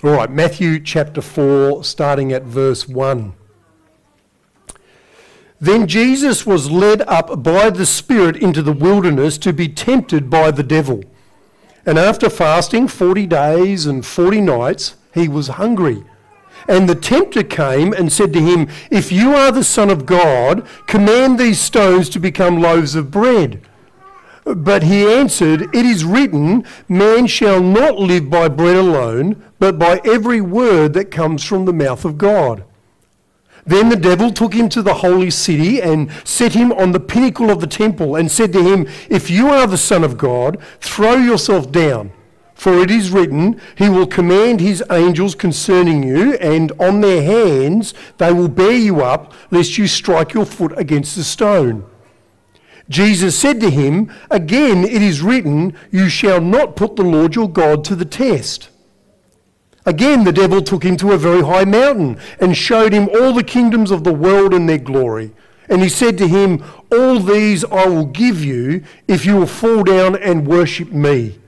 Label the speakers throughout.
Speaker 1: All right, Matthew chapter 4, starting at verse 1. Then Jesus was led up by the Spirit into the wilderness to be tempted by the devil. And after fasting 40 days and 40 nights, he was hungry. And the tempter came and said to him, If you are the Son of God, command these stones to become loaves of bread. But he answered, It is written, Man shall not live by bread alone, but by every word that comes from the mouth of God. Then the devil took him to the holy city and set him on the pinnacle of the temple and said to him, If you are the Son of God, throw yourself down. For it is written, He will command His angels concerning you, and on their hands they will bear you up, lest you strike your foot against a stone. Jesus said to him, Again it is written, You shall not put the Lord your God to the test. Again, the devil took him to a very high mountain and showed him all the kingdoms of the world and their glory. And he said to him, All these I will give you if you will fall down and worship me.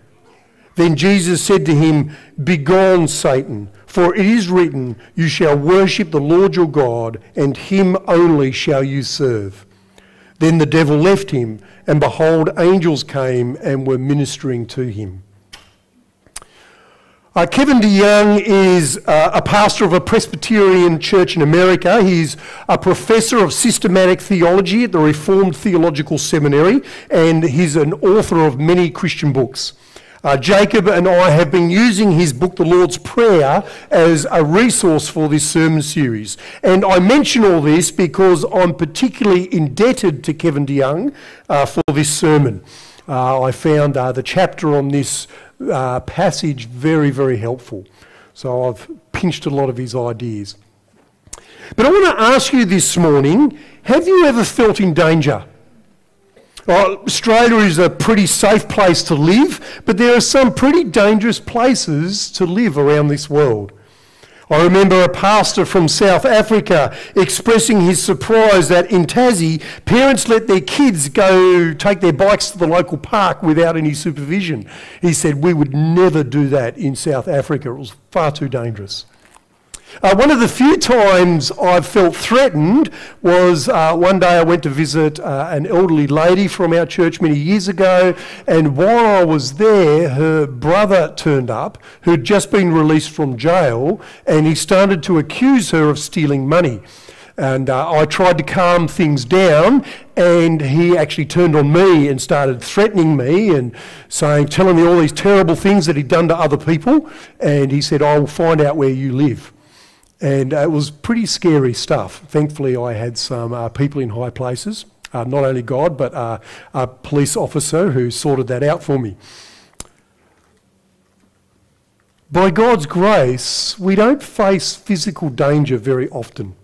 Speaker 1: Then Jesus said to him, Begone, Satan, for it is written, You shall worship the Lord your God, and him only shall you serve. Then the devil left him, and behold, angels came and were ministering to him. Uh, Kevin DeYoung is uh, a pastor of a Presbyterian church in America. He's a professor of systematic theology at the Reformed Theological Seminary, and he's an author of many Christian books. Uh, Jacob and I have been using his book, The Lord's Prayer, as a resource for this sermon series. And I mention all this because I'm particularly indebted to Kevin DeYoung uh, for this sermon. Uh, I found uh, the chapter on this uh, passage very, very helpful. So I've pinched a lot of his ideas. But I want to ask you this morning have you ever felt in danger? Well, Australia is a pretty safe place to live, but there are some pretty dangerous places to live around this world. I remember a pastor from South Africa expressing his surprise that in Tassie, parents let their kids go take their bikes to the local park without any supervision. He said, We would never do that in South Africa, it was far too dangerous. Uh, one of the few times I've felt threatened was uh, one day I went to visit uh, an elderly lady from our church many years ago, and while I was there, her brother turned up who'd just been released from jail, and he started to accuse her of stealing money. And uh, I tried to calm things down, and he actually turned on me and started threatening me and saying, telling me all these terrible things that he'd done to other people. And he said, I will find out where you live. And uh, it was pretty scary stuff. Thankfully, I had some uh, people in high places, uh, not only God, but a police officer who sorted that out for me. By God's grace, we don't face physical danger very often.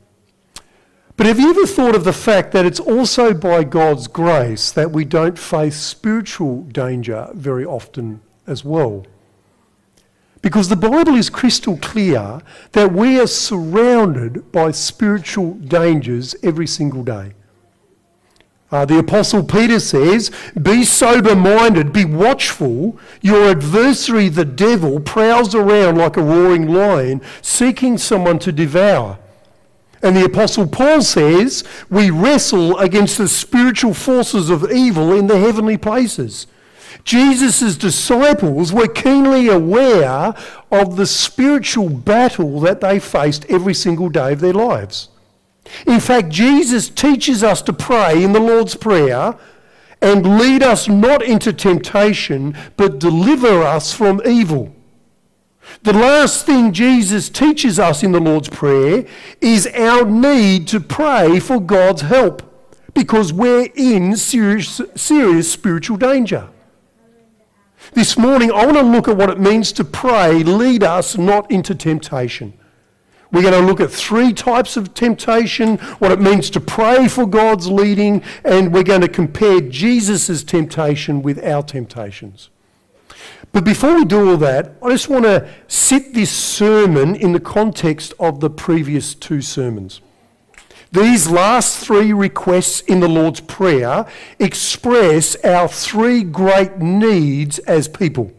Speaker 1: But have you ever thought of the fact that it's also by God's grace that we don't face spiritual danger very often as well? Because the Bible is crystal clear that we are surrounded by spiritual dangers every single day. Uh, the Apostle Peter says, Be sober minded, be watchful. Your adversary, the devil, prowls around like a roaring lion, seeking someone to devour. And the Apostle Paul says, We wrestle against the spiritual forces of evil in the heavenly places. Jesus' disciples were keenly aware of the spiritual battle that they faced every single day of their lives. In fact, Jesus teaches us to pray in the Lord's Prayer and lead us not into temptation, but deliver us from evil. The last thing Jesus teaches us in the Lord's Prayer is our need to pray for God's help because we're in serious, serious spiritual danger. This morning, I want to look at what it means to pray, lead us not into temptation. We're going to look at three types of temptation, what it means to pray for God's leading, and we're going to compare Jesus' temptation with our temptations. But before we do all that, I just want to sit this sermon in the context of the previous two sermons. These last three requests in the Lord's Prayer express our three great needs as people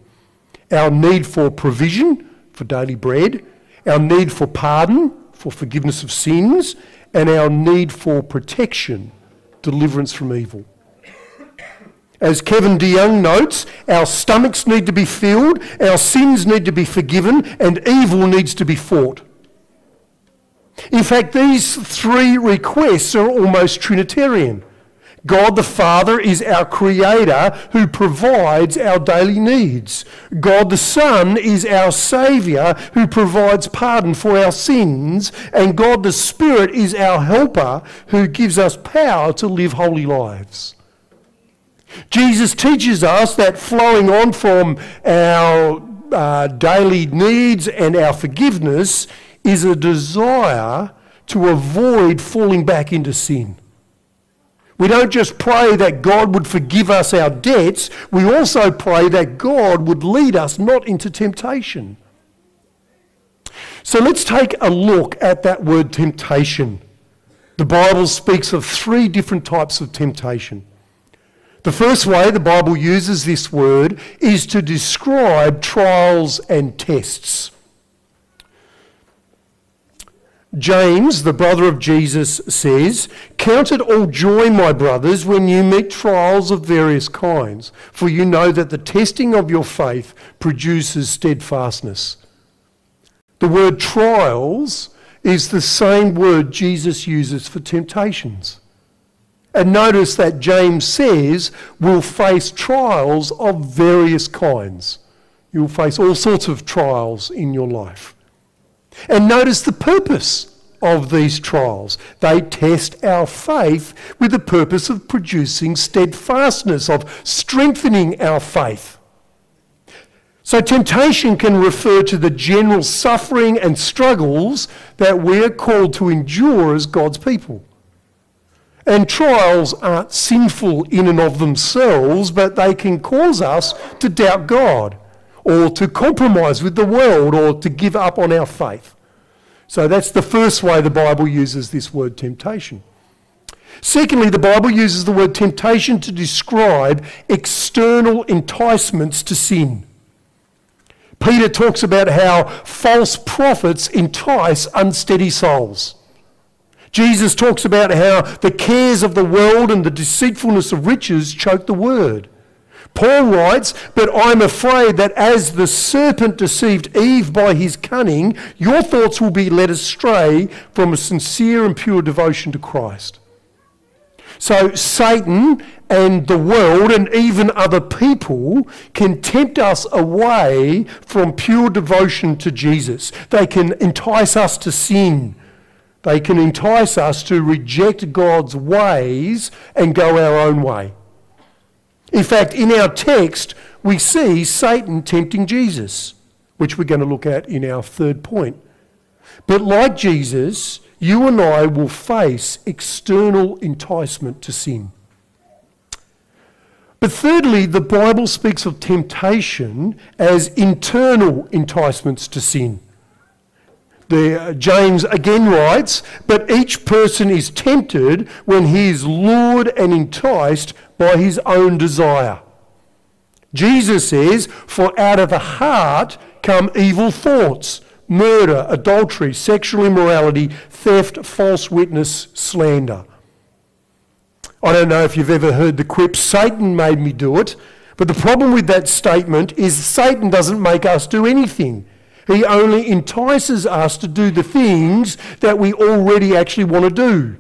Speaker 1: our need for provision, for daily bread, our need for pardon, for forgiveness of sins, and our need for protection, deliverance from evil. As Kevin DeYoung notes, our stomachs need to be filled, our sins need to be forgiven, and evil needs to be fought. In fact, these three requests are almost Trinitarian. God the Father is our creator who provides our daily needs. God the Son is our Saviour who provides pardon for our sins. And God the Spirit is our helper who gives us power to live holy lives. Jesus teaches us that flowing on from our uh, daily needs and our forgiveness is a desire to avoid falling back into sin. We don't just pray that God would forgive us our debts, we also pray that God would lead us not into temptation. So let's take a look at that word temptation. The Bible speaks of three different types of temptation. The first way the Bible uses this word is to describe trials and tests. James, the brother of Jesus, says, Count it all joy, my brothers, when you meet trials of various kinds, for you know that the testing of your faith produces steadfastness. The word trials is the same word Jesus uses for temptations. And notice that James says we'll face trials of various kinds. You'll face all sorts of trials in your life. And notice the purpose of these trials. They test our faith with the purpose of producing steadfastness, of strengthening our faith. So, temptation can refer to the general suffering and struggles that we're called to endure as God's people. And trials aren't sinful in and of themselves, but they can cause us to doubt God or to compromise with the world or to give up on our faith. So that's the first way the Bible uses this word temptation. Secondly, the Bible uses the word temptation to describe external enticements to sin. Peter talks about how false prophets entice unsteady souls. Jesus talks about how the cares of the world and the deceitfulness of riches choke the word. Paul writes, But I'm afraid that as the serpent deceived Eve by his cunning, your thoughts will be led astray from a sincere and pure devotion to Christ. So Satan and the world and even other people can tempt us away from pure devotion to Jesus. They can entice us to sin. They can entice us to reject God's ways and go our own way. In fact, in our text, we see Satan tempting Jesus, which we're going to look at in our third point. But like Jesus, you and I will face external enticement to sin. But thirdly, the Bible speaks of temptation as internal enticements to sin. The, uh, James again writes, But each person is tempted when he is lured and enticed by his own desire. Jesus says, For out of the heart come evil thoughts, murder, adultery, sexual immorality, theft, false witness, slander. I don't know if you've ever heard the quip, Satan made me do it. But the problem with that statement is Satan doesn't make us do anything. He only entices us to do the things that we already actually want to do.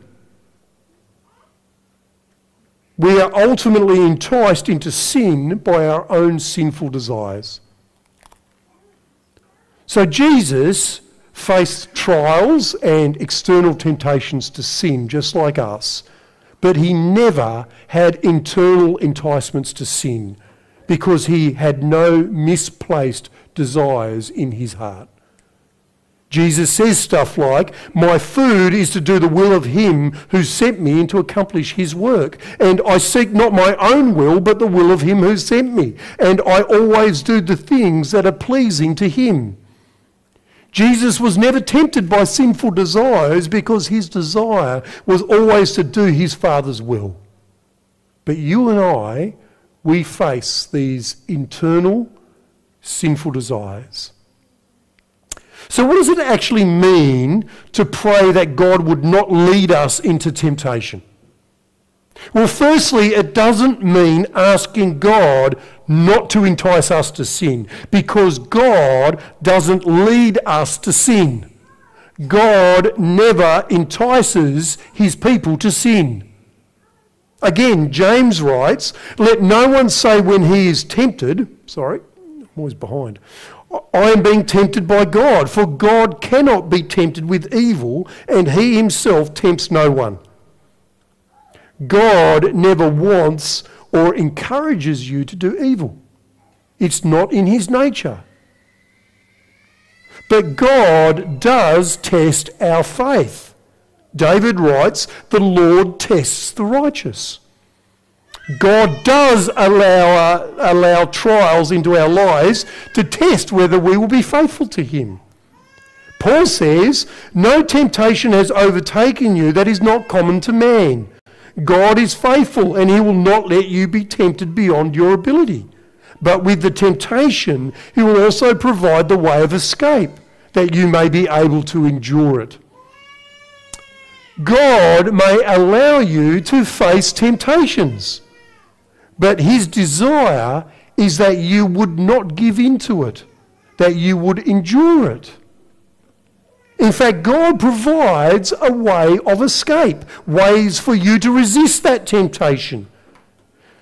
Speaker 1: We are ultimately enticed into sin by our own sinful desires. So Jesus faced trials and external temptations to sin just like us, but he never had internal enticements to sin because he had no misplaced desires in his heart. Jesus says stuff like, My food is to do the will of him who sent me and to accomplish his work. And I seek not my own will, but the will of him who sent me. And I always do the things that are pleasing to him. Jesus was never tempted by sinful desires because his desire was always to do his Father's will. But you and I, we face these internal sinful desires. So, what does it actually mean to pray that God would not lead us into temptation? Well, firstly, it doesn't mean asking God not to entice us to sin, because God doesn't lead us to sin. God never entices his people to sin. Again, James writes, Let no one say when he is tempted, sorry, I'm always behind, I am being tempted by God, for God cannot be tempted with evil, and he himself tempts no one. God never wants or encourages you to do evil. It's not in his nature. But God does test our faith. David writes, The Lord tests the righteous. God does allow, uh, allow trials into our lives to test whether we will be faithful to Him. Paul says, No temptation has overtaken you that is not common to man. God is faithful and He will not let you be tempted beyond your ability. But with the temptation, He will also provide the way of escape that you may be able to endure it. God may allow you to face temptations, but His desire is that you would not give in to it, that you would endure it. In fact, God provides a way of escape, ways for you to resist that temptation.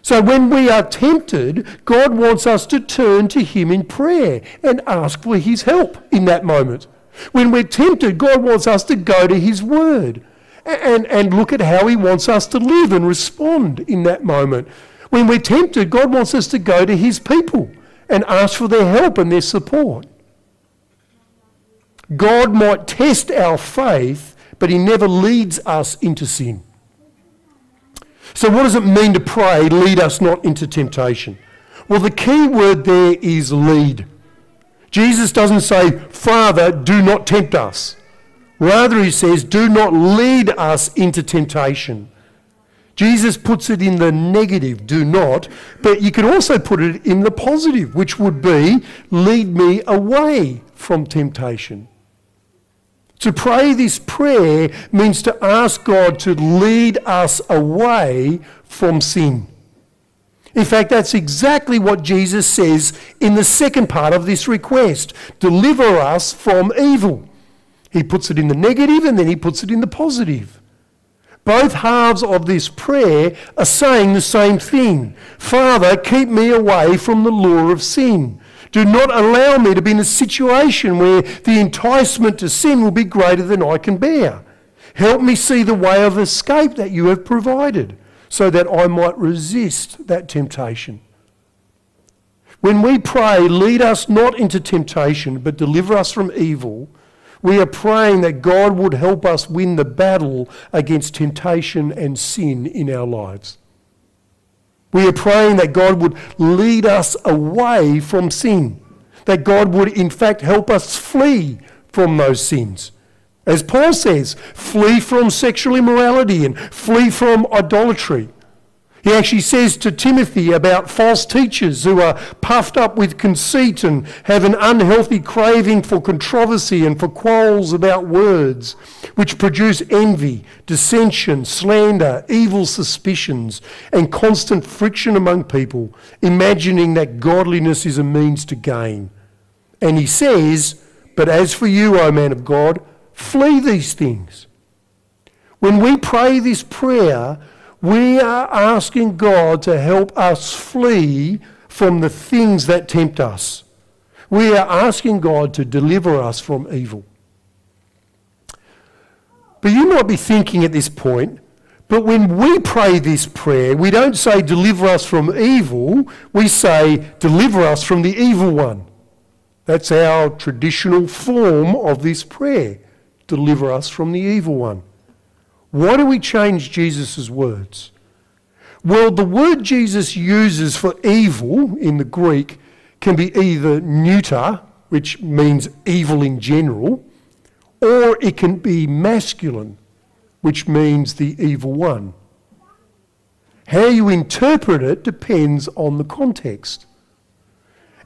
Speaker 1: So when we are tempted, God wants us to turn to Him in prayer and ask for His help in that moment. When we're tempted, God wants us to go to His Word and, and look at how He wants us to live and respond in that moment. When we're tempted, God wants us to go to His people and ask for their help and their support. God might test our faith, but He never leads us into sin. So, what does it mean to pray, lead us not into temptation? Well, the key word there is lead. Jesus doesn't say, Father, do not tempt us. Rather, he says, do not lead us into temptation. Jesus puts it in the negative, do not, but you can also put it in the positive, which would be, lead me away from temptation. To pray this prayer means to ask God to lead us away from sin. In fact, that's exactly what Jesus says in the second part of this request deliver us from evil. He puts it in the negative and then he puts it in the positive. Both halves of this prayer are saying the same thing Father, keep me away from the law of sin. Do not allow me to be in a situation where the enticement to sin will be greater than I can bear. Help me see the way of escape that you have provided so that I might resist that temptation. When we pray, lead us not into temptation, but deliver us from evil, we are praying that God would help us win the battle against temptation and sin in our lives. We are praying that God would lead us away from sin, that God would, in fact, help us flee from those sins. As Paul says, flee from sexual immorality and flee from idolatry. He actually says to Timothy about false teachers who are puffed up with conceit and have an unhealthy craving for controversy and for quarrels about words, which produce envy, dissension, slander, evil suspicions, and constant friction among people, imagining that godliness is a means to gain. And he says, But as for you, O man of God, flee these things. When we pray this prayer, we are asking God to help us flee from the things that tempt us. We are asking God to deliver us from evil. But you might be thinking at this point, but when we pray this prayer, we don't say, deliver us from evil, we say, deliver us from the evil one. That's our traditional form of this prayer. Deliver us from the evil one. Why do we change Jesus' words? Well, the word Jesus uses for evil in the Greek can be either neuter, which means evil in general, or it can be masculine, which means the evil one. How you interpret it depends on the context.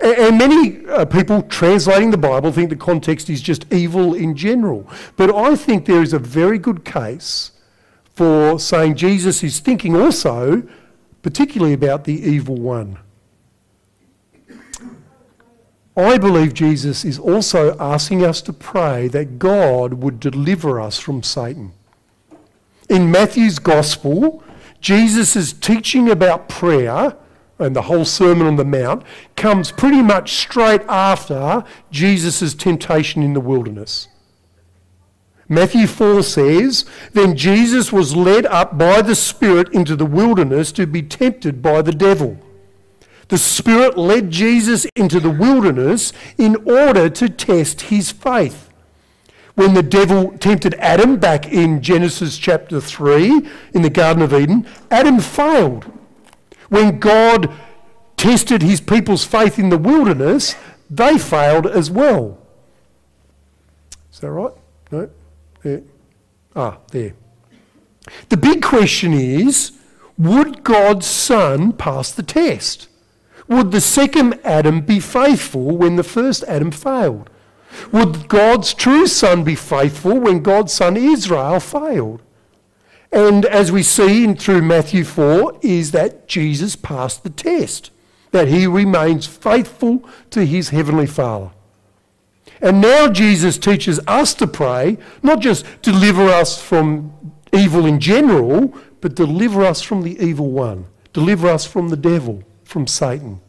Speaker 1: And many uh, people translating the Bible think the context is just evil in general. But I think there is a very good case for saying Jesus is thinking also, particularly about the evil one. I believe Jesus is also asking us to pray that God would deliver us from Satan. In Matthew's Gospel, Jesus' teaching about prayer and the whole Sermon on the Mount comes pretty much straight after Jesus' temptation in the wilderness. Matthew 4 says, Then Jesus was led up by the Spirit into the wilderness to be tempted by the devil. The Spirit led Jesus into the wilderness in order to test his faith. When the devil tempted Adam back in Genesis chapter 3 in the Garden of Eden, Adam failed. When God tested his people's faith in the wilderness, they failed as well. Is that right? No? There. Ah, there. The big question is would God's Son pass the test? Would the second Adam be faithful when the first Adam failed? Would God's true Son be faithful when God's Son Israel failed? And as we see in, through Matthew 4, is that Jesus passed the test, that he remains faithful to his heavenly Father. And now Jesus teaches us to pray, not just deliver us from evil in general, but deliver us from the evil one, deliver us from the devil, from Satan.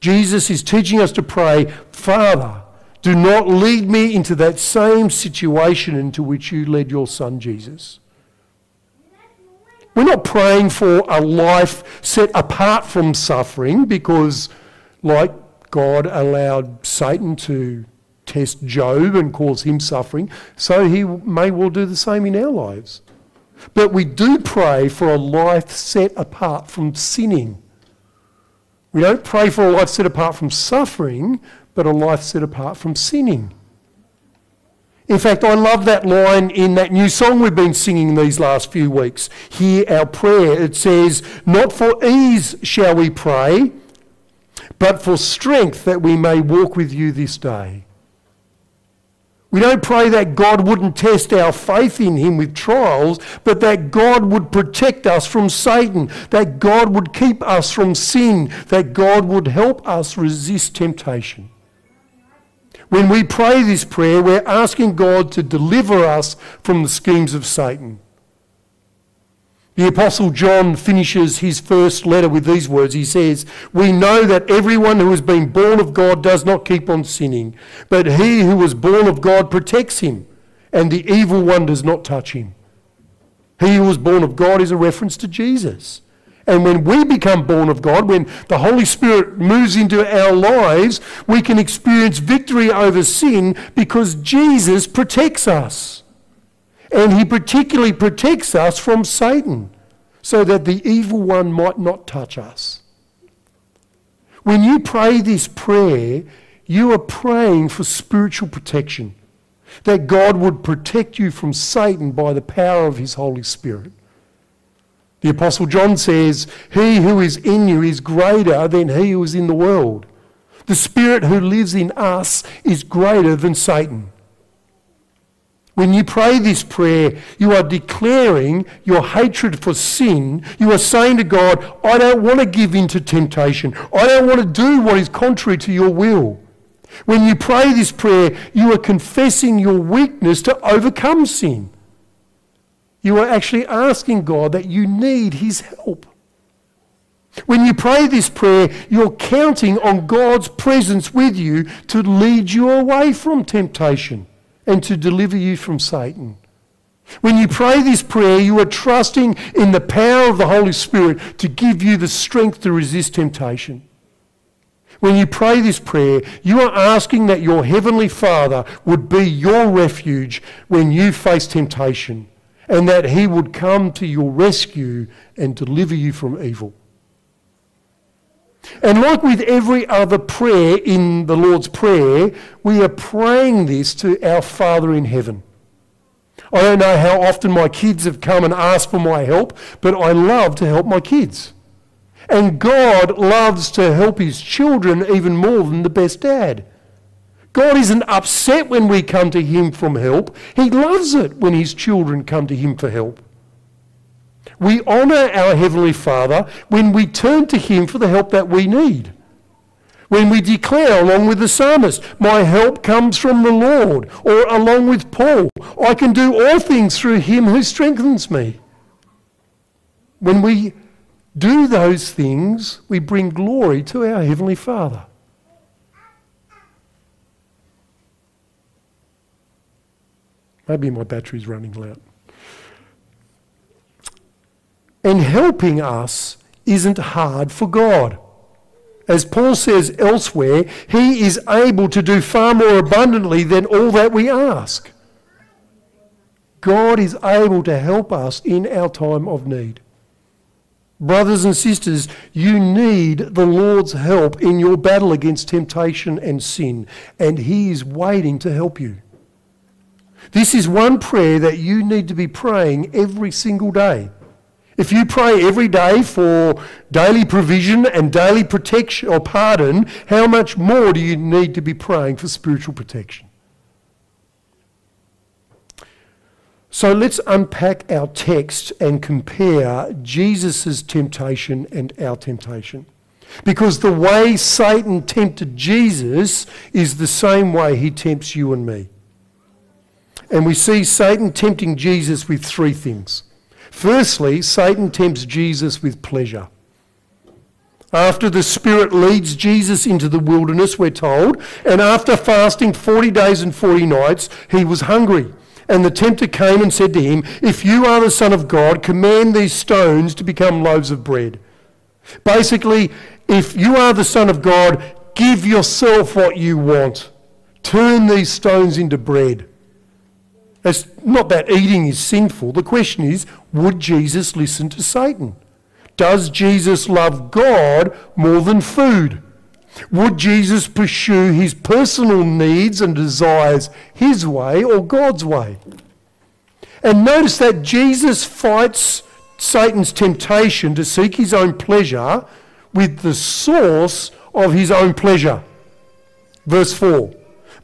Speaker 1: Jesus is teaching us to pray, Father, do not lead me into that same situation into which you led your son Jesus. We're not praying for a life set apart from suffering because, like God allowed Satan to test Job and cause him suffering, so he may well do the same in our lives. But we do pray for a life set apart from sinning. We don't pray for a life set apart from suffering, but a life set apart from sinning. In fact, I love that line in that new song we've been singing these last few weeks. Hear our prayer. It says, Not for ease shall we pray, but for strength that we may walk with you this day. We don't pray that God wouldn't test our faith in Him with trials, but that God would protect us from Satan, that God would keep us from sin, that God would help us resist temptation. When we pray this prayer, we're asking God to deliver us from the schemes of Satan. The Apostle John finishes his first letter with these words. He says, We know that everyone who has been born of God does not keep on sinning, but he who was born of God protects him, and the evil one does not touch him. He who was born of God is a reference to Jesus. And when we become born of God, when the Holy Spirit moves into our lives, we can experience victory over sin because Jesus protects us. And he particularly protects us from Satan so that the evil one might not touch us. When you pray this prayer, you are praying for spiritual protection, that God would protect you from Satan by the power of his Holy Spirit. The Apostle John says, He who is in you is greater than he who is in the world. The Spirit who lives in us is greater than Satan. When you pray this prayer, you are declaring your hatred for sin. You are saying to God, I don't want to give in to temptation. I don't want to do what is contrary to your will. When you pray this prayer, you are confessing your weakness to overcome sin. You are actually asking God that you need His help. When you pray this prayer, you're counting on God's presence with you to lead you away from temptation and to deliver you from Satan. When you pray this prayer, you are trusting in the power of the Holy Spirit to give you the strength to resist temptation. When you pray this prayer, you are asking that your Heavenly Father would be your refuge when you face temptation and that he would come to your rescue and deliver you from evil. And like with every other prayer in the Lord's Prayer, we are praying this to our Father in heaven. I don't know how often my kids have come and asked for my help, but I love to help my kids. And God loves to help his children even more than the best dad. God isn't upset when we come to him for help. He loves it when his children come to him for help. We honour our Heavenly Father when we turn to him for the help that we need. When we declare, along with the psalmist, my help comes from the Lord, or along with Paul, I can do all things through him who strengthens me. When we do those things, we bring glory to our Heavenly Father. Maybe my battery's running loud. And helping us isn't hard for God. As Paul says elsewhere, he is able to do far more abundantly than all that we ask. God is able to help us in our time of need. Brothers and sisters, you need the Lord's help in your battle against temptation and sin, and He is waiting to help you. This is one prayer that you need to be praying every single day. If you pray every day for daily provision and daily protection or pardon, how much more do you need to be praying for spiritual protection? So let's unpack our text and compare Jesus' temptation and our temptation. Because the way Satan tempted Jesus is the same way he tempts you and me. And we see Satan tempting Jesus with three things. Firstly, Satan tempts Jesus with pleasure. After the Spirit leads Jesus into the wilderness, we're told, and after fasting 40 days and 40 nights, he was hungry. And the tempter came and said to him, If you are the Son of God, command these stones to become loaves of bread. Basically, if you are the Son of God, give yourself what you want. Turn these stones into bread. It's not that eating is sinful. The question is, would Jesus listen to Satan? Does Jesus love God more than food? Would Jesus pursue his personal needs and desires his way or God's way? And notice that Jesus fights Satan's temptation to seek his own pleasure with the source of his own pleasure. Verse 4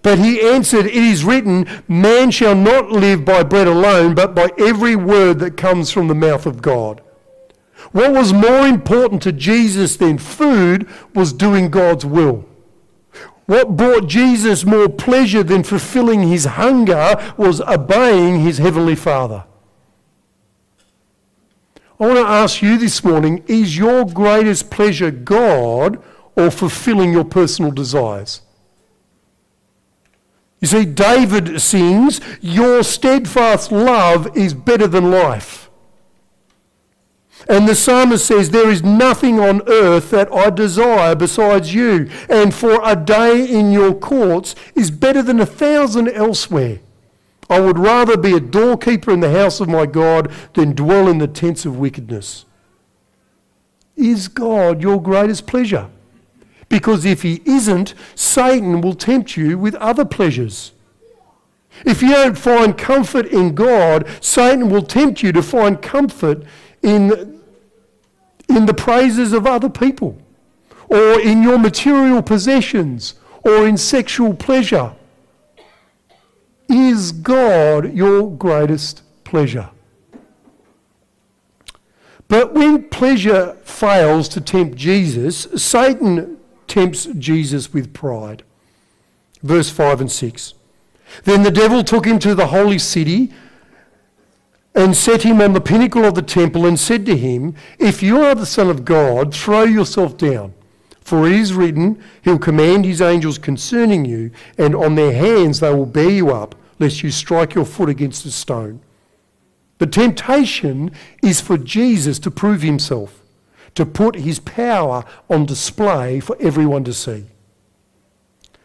Speaker 1: But he answered, It is written, Man shall not live by bread alone, but by every word that comes from the mouth of God. What was more important to Jesus than food was doing God's will. What brought Jesus more pleasure than fulfilling his hunger was obeying his heavenly Father. I want to ask you this morning is your greatest pleasure God or fulfilling your personal desires? You see, David sings, Your steadfast love is better than life. And the psalmist says, There is nothing on earth that I desire besides you, and for a day in your courts is better than a thousand elsewhere. I would rather be a doorkeeper in the house of my God than dwell in the tents of wickedness. Is God your greatest pleasure? Because if he isn't, Satan will tempt you with other pleasures. If you don't find comfort in God, Satan will tempt you to find comfort in in the praises of other people, or in your material possessions, or in sexual pleasure? Is God your greatest pleasure? But when pleasure fails to tempt Jesus, Satan tempts Jesus with pride. Verse 5 and 6. Then the devil took him to the holy city and set him on the pinnacle of the temple and said to him, If you are the Son of God, throw yourself down. For it is written, He'll command His angels concerning you, and on their hands they will bear you up, lest you strike your foot against a stone. The temptation is for Jesus to prove Himself, to put His power on display for everyone to see.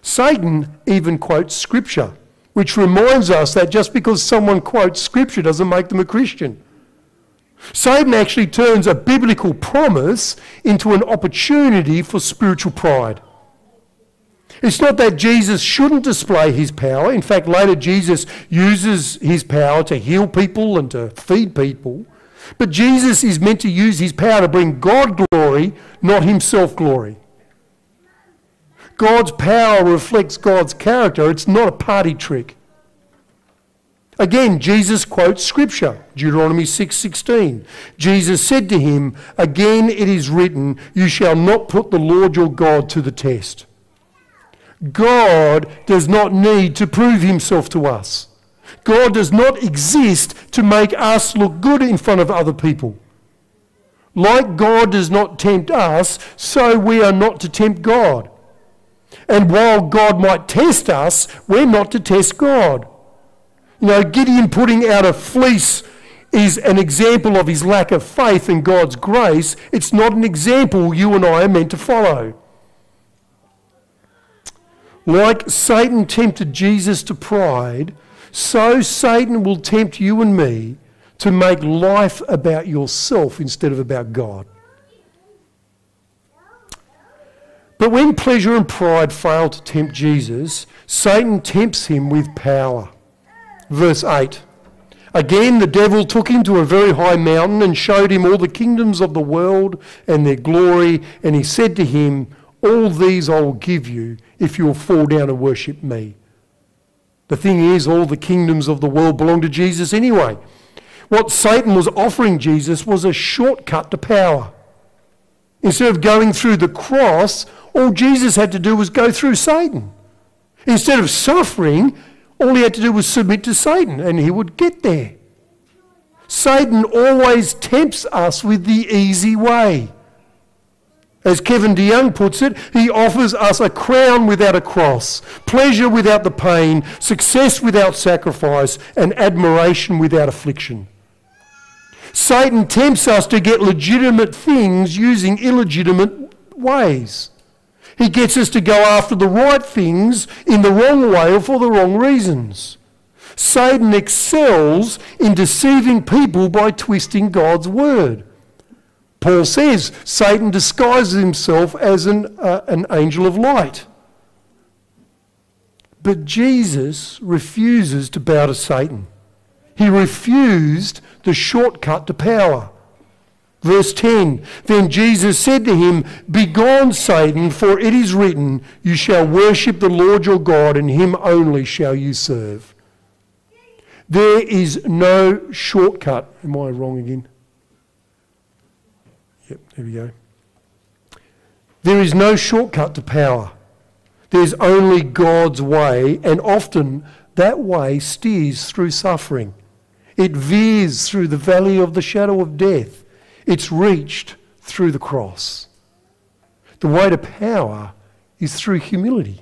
Speaker 1: Satan even quotes Scripture which reminds us that just because someone quotes scripture doesn't make them a Christian. Satan actually turns a biblical promise into an opportunity for spiritual pride. It's not that Jesus shouldn't display his power. In fact, later Jesus uses his power to heal people and to feed people. But Jesus is meant to use his power to bring God glory, not himself glory. God's power reflects God's character. It's not a party trick. Again, Jesus quotes scripture, Deuteronomy 6:16. 6, Jesus said to him, "Again it is written, you shall not put the Lord your God to the test." God does not need to prove himself to us. God does not exist to make us look good in front of other people. Like God does not tempt us, so we are not to tempt God. And while God might test us, we're not to test God. You know, Gideon putting out a fleece is an example of his lack of faith in God's grace. It's not an example you and I are meant to follow. Like Satan tempted Jesus to pride, so Satan will tempt you and me to make life about yourself instead of about God. But when pleasure and pride fail to tempt Jesus, Satan tempts him with power. Verse 8. Again, the devil took him to a very high mountain and showed him all the kingdoms of the world and their glory. And he said to him, All these I will give you if you will fall down and worship me. The thing is, all the kingdoms of the world belong to Jesus anyway. What Satan was offering Jesus was a shortcut to power. Instead of going through the cross, all Jesus had to do was go through Satan. Instead of suffering, all he had to do was submit to Satan and he would get there. Satan always tempts us with the easy way. As Kevin DeYoung puts it, he offers us a crown without a cross, pleasure without the pain, success without sacrifice, and admiration without affliction. Satan tempts us to get legitimate things using illegitimate ways. He gets us to go after the right things in the wrong way or for the wrong reasons. Satan excels in deceiving people by twisting God's word. Paul says Satan disguises himself as an, uh, an angel of light. But Jesus refuses to bow to Satan. He refused the shortcut to power. Verse 10 Then Jesus said to him, Begone, Satan, for it is written, You shall worship the Lord your God, and him only shall you serve. There is no shortcut. Am I wrong again? Yep, there we go. There is no shortcut to power. There's only God's way, and often that way steers through suffering. It veers through the valley of the shadow of death. It's reached through the cross. The way to power is through humility.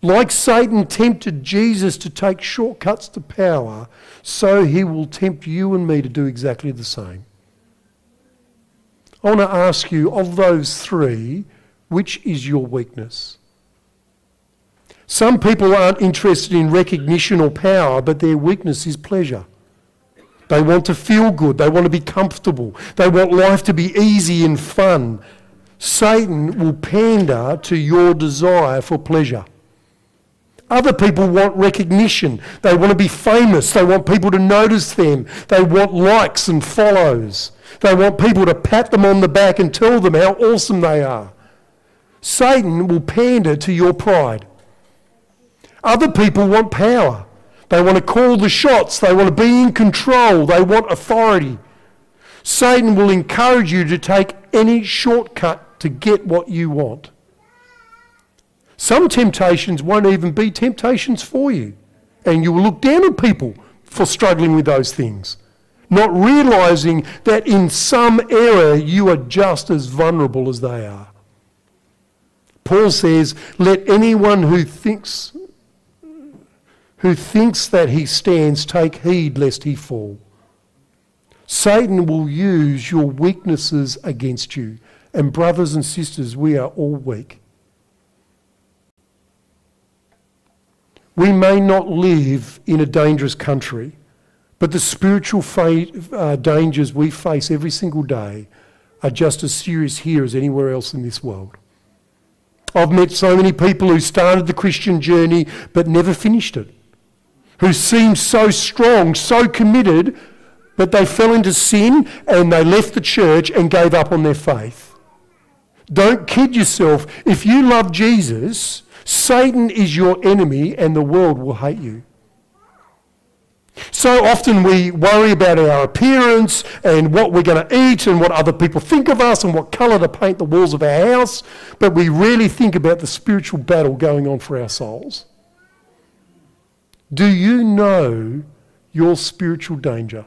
Speaker 1: Like Satan tempted Jesus to take shortcuts to power, so he will tempt you and me to do exactly the same. I want to ask you of those three, which is your weakness? Some people aren't interested in recognition or power, but their weakness is pleasure. They want to feel good. They want to be comfortable. They want life to be easy and fun. Satan will pander to your desire for pleasure. Other people want recognition. They want to be famous. They want people to notice them. They want likes and follows. They want people to pat them on the back and tell them how awesome they are. Satan will pander to your pride. Other people want power. They want to call the shots. They want to be in control. They want authority. Satan will encourage you to take any shortcut to get what you want. Some temptations won't even be temptations for you, and you will look down on people for struggling with those things not realizing that in some area you are just as vulnerable as they are. Paul says, Let anyone who thinks who thinks that he stands take heed lest he fall. Satan will use your weaknesses against you. And brothers and sisters, we are all weak. We may not live in a dangerous country but the spiritual uh, dangers we face every single day are just as serious here as anywhere else in this world. I've met so many people who started the Christian journey but never finished it, who seemed so strong, so committed, But they fell into sin and they left the church and gave up on their faith. Don't kid yourself. If you love Jesus, Satan is your enemy and the world will hate you. So often we worry about our appearance and what we're going to eat and what other people think of us and what colour to paint the walls of our house, but we rarely think about the spiritual battle going on for our souls. Do you know your spiritual danger?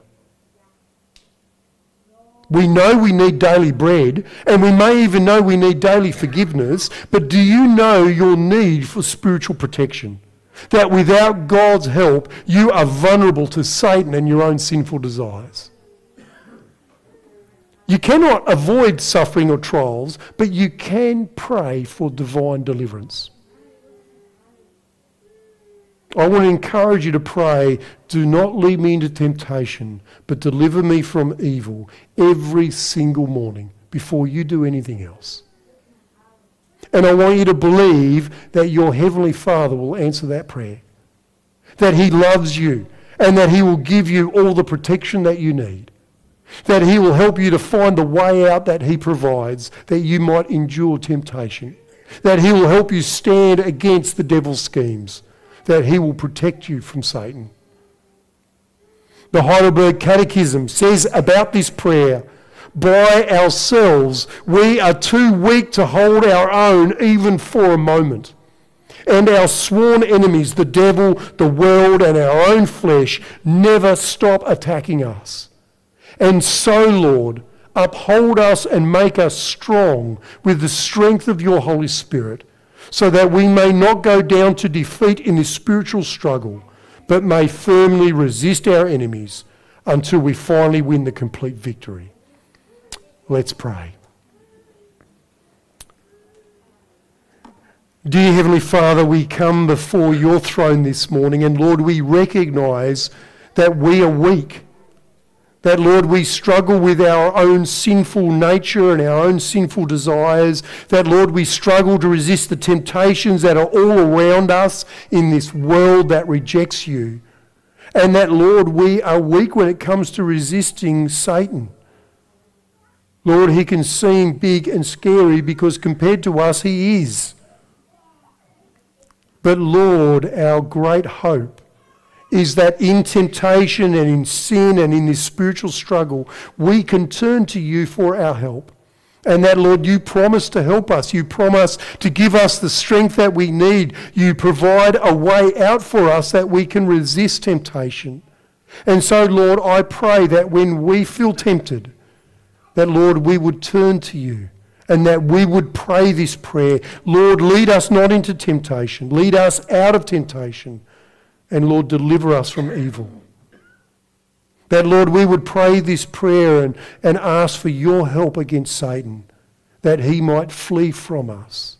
Speaker 1: We know we need daily bread, and we may even know we need daily forgiveness, but do you know your need for spiritual protection? That without God's help, you are vulnerable to Satan and your own sinful desires. You cannot avoid suffering or trials, but you can pray for divine deliverance. I want to encourage you to pray, do not lead me into temptation, but deliver me from evil every single morning before you do anything else. And I want you to believe that your Heavenly Father will answer that prayer, that He loves you, and that He will give you all the protection that you need, that He will help you to find the way out that He provides, that you might endure temptation, that He will help you stand against the devil's schemes. That he will protect you from Satan. The Heidelberg Catechism says about this prayer by ourselves, we are too weak to hold our own even for a moment. And our sworn enemies, the devil, the world, and our own flesh, never stop attacking us. And so, Lord, uphold us and make us strong with the strength of your Holy Spirit so that we may not go down to defeat in this spiritual struggle, but may firmly resist our enemies until we finally win the complete victory. Let's pray. Dear Heavenly Father, we come before your throne this morning, and Lord, we recognize that we are weak that, Lord, we struggle with our own sinful nature and our own sinful desires. That, Lord, we struggle to resist the temptations that are all around us in this world that rejects you. And that, Lord, we are weak when it comes to resisting Satan. Lord, he can seem big and scary because compared to us, he is. But, Lord, our great hope is that in temptation and in sin and in this spiritual struggle, we can turn to you for our help. And that, Lord, you promise to help us. You promise to give us the strength that we need. You provide a way out for us that we can resist temptation. And so, Lord, I pray that when we feel tempted, that, Lord, we would turn to you and that we would pray this prayer Lord, lead us not into temptation, lead us out of temptation and Lord, deliver us from evil. That, Lord, we would pray this prayer and, and ask for your help against Satan, that he might flee from us.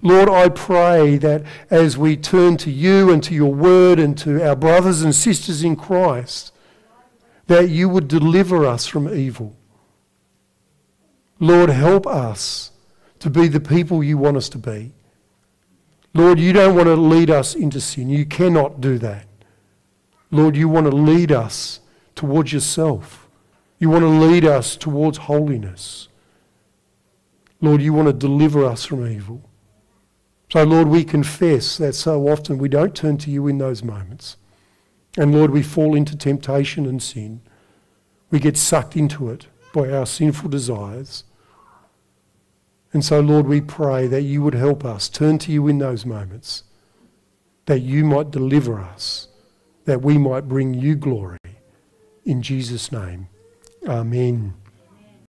Speaker 1: Lord, I pray that as we turn to you and to your word and to our brothers and sisters in Christ, that you would deliver us from evil. Lord, help us to be the people you want us to be. Lord, you don't want to lead us into sin. You cannot do that. Lord, you want to lead us towards yourself. You want to lead us towards holiness. Lord, you want to deliver us from evil. So, Lord, we confess that so often we don't turn to you in those moments. And, Lord, we fall into temptation and sin. We get sucked into it by our sinful desires. And so, Lord, we pray that you would help us turn to you in those moments, that you might deliver us, that we might bring you glory. In Jesus' name, amen.